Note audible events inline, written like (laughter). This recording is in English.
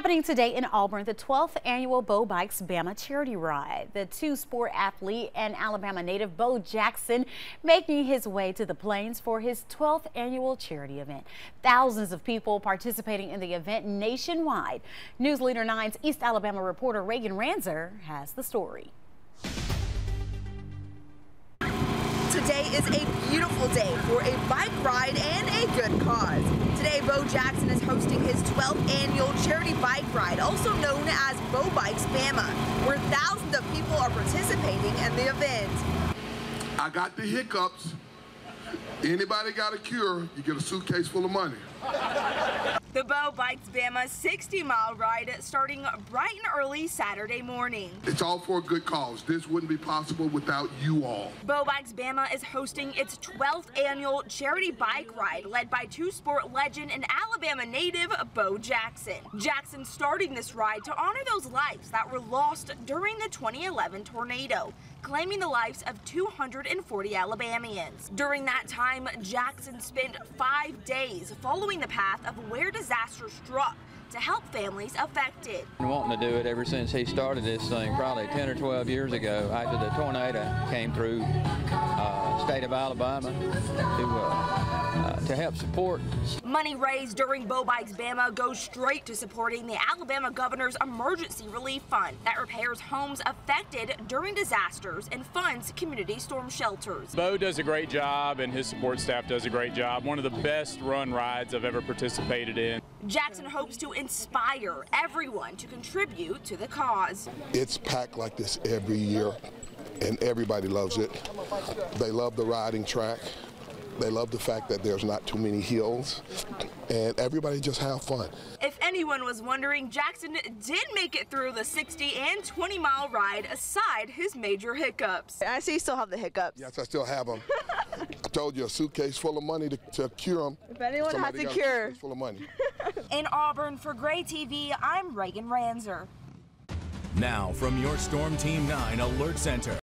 Happening today in Auburn, the 12th annual Bo Bikes Bama charity ride. The two-sport athlete and Alabama native Bo Jackson making his way to the plains for his 12th annual charity event. Thousands of people participating in the event nationwide. News Leader 9's East Alabama reporter Reagan Ranzer has the story. Today is a beautiful day for a bike ride and a good cause. Today, Bo Jackson is his 12th annual charity bike ride, also known as Bo Bikes Bama, where thousands of people are participating in the event. I got the hiccups. Anybody got a cure, you get a suitcase full of money. The Bo Bikes Bama 60 mile ride starting bright and early Saturday morning. It's all for a good cause. This wouldn't be possible without you all. Bo Bikes Bama is hosting its 12th annual charity bike ride led by two sport legend and Alabama native Bo Jackson. Jackson starting this ride to honor those lives that were lost during the 2011 tornado, claiming the lives of 240 Alabamians. During that time, Jackson spent five days following the path of where disaster struck to help families affected. I've been wanting to do it ever since he started this thing, probably 10 or 12 years ago, after the tornado came through uh, state of Alabama to, uh, uh, to help support. Money raised during Bo Bikes Bama goes straight to supporting the Alabama governor's emergency relief fund that repairs homes affected during disasters and funds community storm shelters. Bo does a great job and his support staff does a great job. One of the best run rides I've ever participated in. Jackson hopes to inspire everyone to contribute to the cause. It's packed like this every year, and everybody loves it. They love the riding track. They love the fact that there's not too many hills, and everybody just have fun. If anyone was wondering, Jackson did make it through the 60 and 20 mile ride aside his major hiccups. I see you still have the hiccups. Yes, I still have them. (laughs) I told you a suitcase full of money to, to cure them. If anyone has a cure. full of money. (laughs) In Auburn for Gray TV, I'm Reagan Ranzer. Now from your Storm Team 9 Alert Center.